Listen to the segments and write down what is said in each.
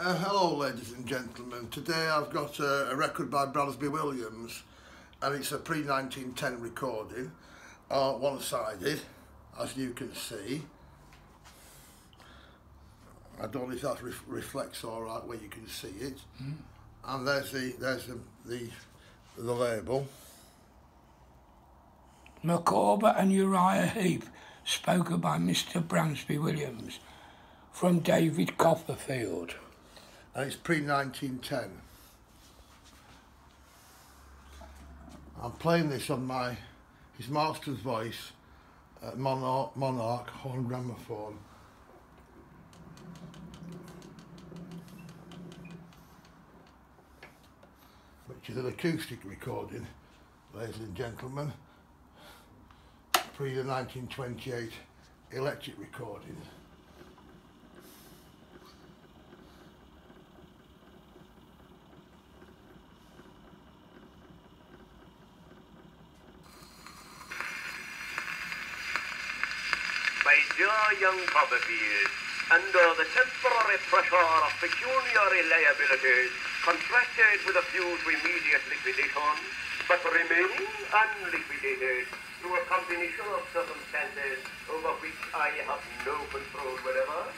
Uh, hello ladies and gentlemen, today I've got a, a record by Bransby Williams and it's a pre-1910 recording, uh, one-sided as you can see. I don't know if that ref reflects all right where you can see it. Mm. And there's the there's the, the the label. Micawber and Uriah Heep, spoken by Mr. Bransby Williams, from David Copperfield. And it's pre-1910. I'm playing this on my his master's voice at Monarch, Monarch horn gramophone. Which is an acoustic recording, ladies and gentlemen, pre the 1928 electric recording. my dear young Copperfield, under the temporary pressure of pecuniary liabilities contracted with a view to immediate liquidation, but remaining unliquidated through a combination of circumstances over which I have no control whatever,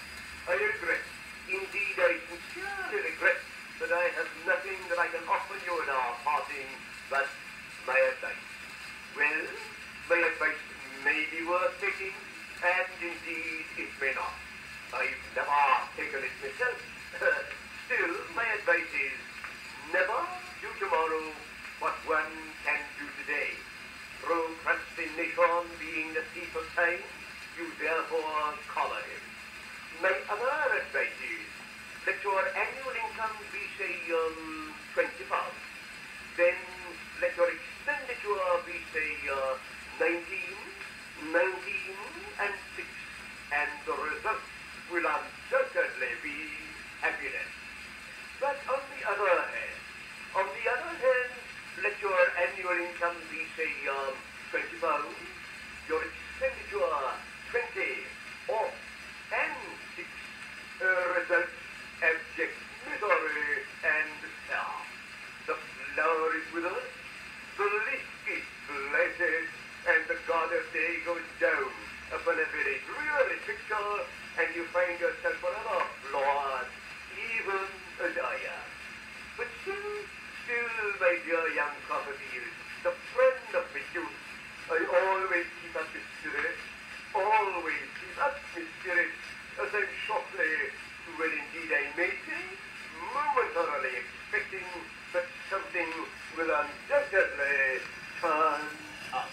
I regret, indeed I sincerely regret, that I have nothing that I can offer you in our parting but my advice. Well, my advice may be worth taking, and indeed it may not. I've never taken it myself. Still, my advice is never do tomorrow what one can do today. Procrastination being the thief of time, you therefore collar him. My other advice is let your annual income be, say, um, 20 pounds. Then let your expenditure be, say, uh, 19, 19, and 6. And the result will undoubtedly be happiness. But on the other hand, on the other hand, let your annual income be, say, um, 20 pounds, your expenditure 20, or and 6, uh, result abject misery and despair. The flower is withered, the leaf is blighted, and the god of day goes down upon a very dreary picture, and you find yourself forever flawed, even as I am. But still, still, my dear young Copperfield, the friend of my youth, I always keep up my spirit, always keep up my spirit, as I'm shortly, well indeed I may say, momentarily expecting that something will undoubtedly turn up.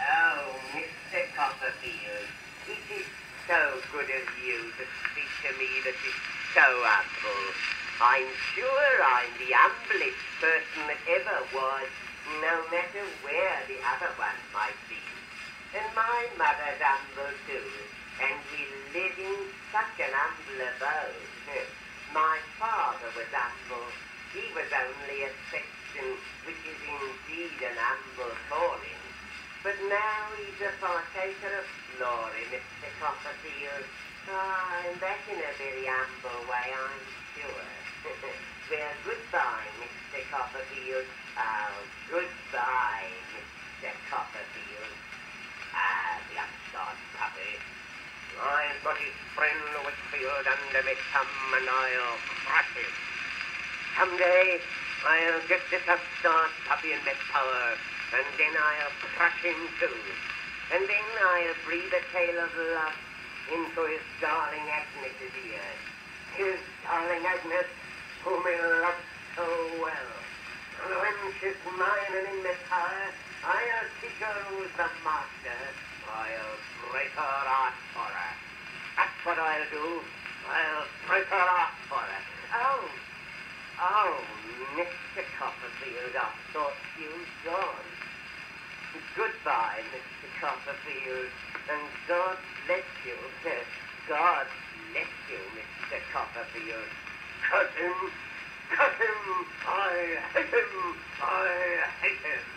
Oh, Mr. Copperfield, it is so good of you to speak to me that is so humble. I'm sure I'm the humblest person that ever was, no matter where the other one might be. And my mother's humble too, and we live in such an humble abode. My father was humble. He was only a sexton, which is indeed an humble calling. But now he's a partaker of glory, Mr. Copperfield. Ah, and that in a very humble way, I'm sure. well, goodbye, Mr. Copperfield. Oh, goodbye, Mr. Copperfield. Ah, the upstart puppy. I've got his friend Wickfield under me thumb, and I'll crush him. Someday I'll get this upstart puppy in my power, and then I'll crush him too. And then I'll breathe a tale of love into his darling Agnes's ears. His darling Agnes, whom he loved so well. When she's mine and in my power, I'll teach her who's the master. I'll break her heart for her. That's what I'll do. I'll break her heart for her. Oh, oh, Mr. Copperfield, I thought you'd gone. Goodbye, Mr. Copperfield, and God bless you. God bless you, Mr. Copperfield. Cut him! Cut him! I hate him! I hate him!